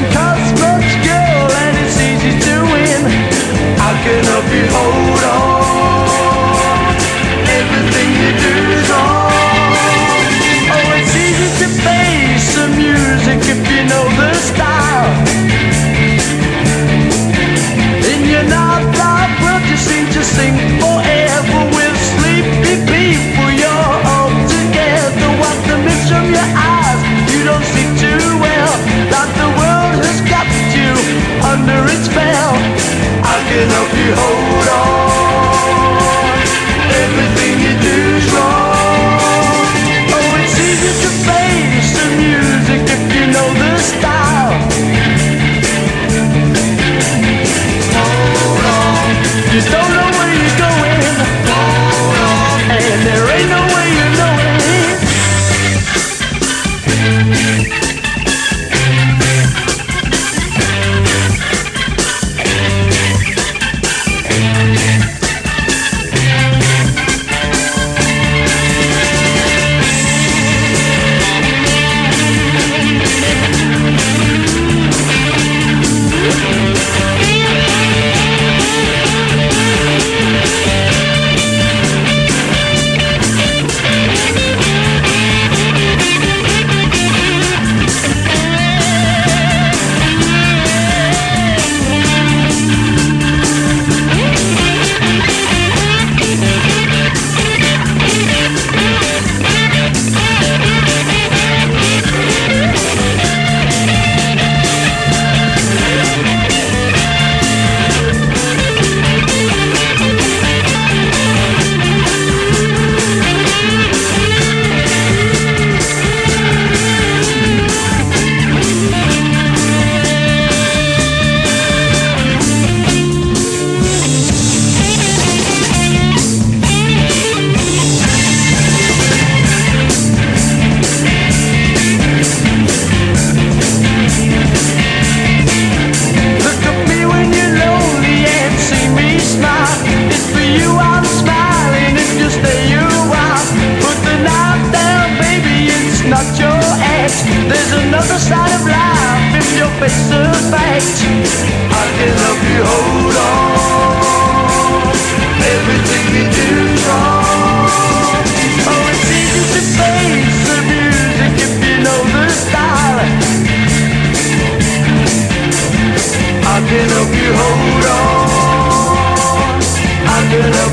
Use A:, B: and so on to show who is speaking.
A: and cosmos girl and it's easy to win How can I be hold on? Everything you do is on. Oh, it's easy to face the music if you know the style can help you hold. yes, there's another side of life if your face is back. I can help you hold on. Everything we do wrong. Oh, it's easy to face the music if you know the style. I can help you hold on. I can help